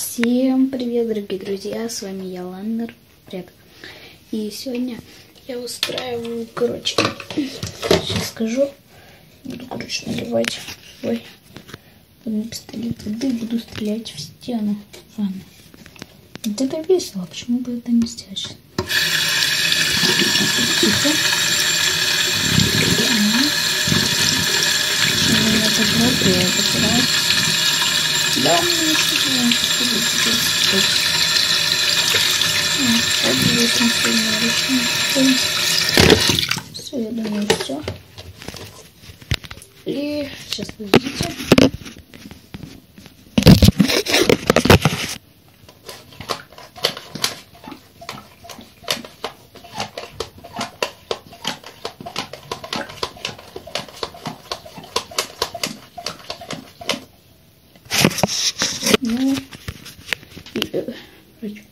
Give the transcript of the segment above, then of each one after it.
Всем привет, дорогие друзья, с вами я, Ланнер. Привет. И сегодня я устраиваю, короче, сейчас скажу, буду, короче, наливать ой, на пистолет воды, буду стрелять в стену. Ладно. Вот это весело, почему бы это не сделать? Тихо. Это раз. Да, все, я думаю, все. И сейчас вы видите. Ну, и, э, ой,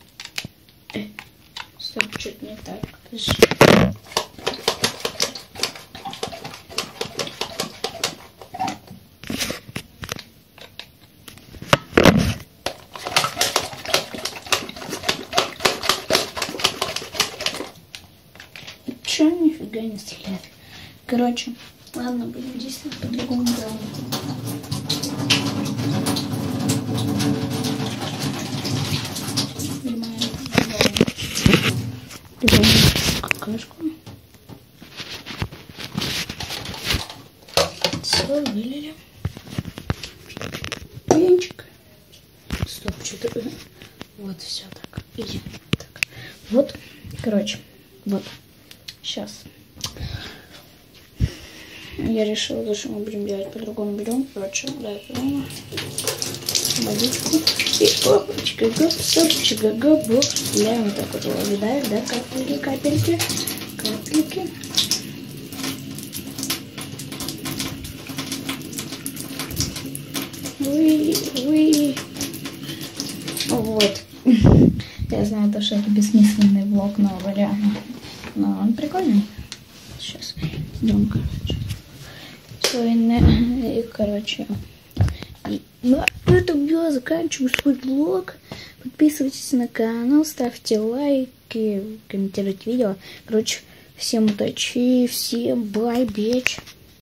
э, стоп, что-то не так. Подожди. Чё нифига не стреляет? Короче, ладно, будем действовать по-другому делать. Берем какашку. Все, вылили. Венчик. Стоп, что-то... Вот, все так. И так. Вот, короче, вот. Сейчас. Я решила, что мы будем делать по-другому. Берем, короче, да, берем водичку. И опачка, гоп, сопчика, гоп, гоп. Стреляем вот так вот его, видаешь, да, капельки, капельки, капельки. Уи, уи. Вот. Я знаю, то, что это бессмысленный влог, но реально. Но он прикольный. Сейчас идем, короче. И, на- и, короче, на этом я заканчиваю свой блог. Подписывайтесь на канал, ставьте лайки, комментируйте видео. Короче, всем удачи, всем бай, бич.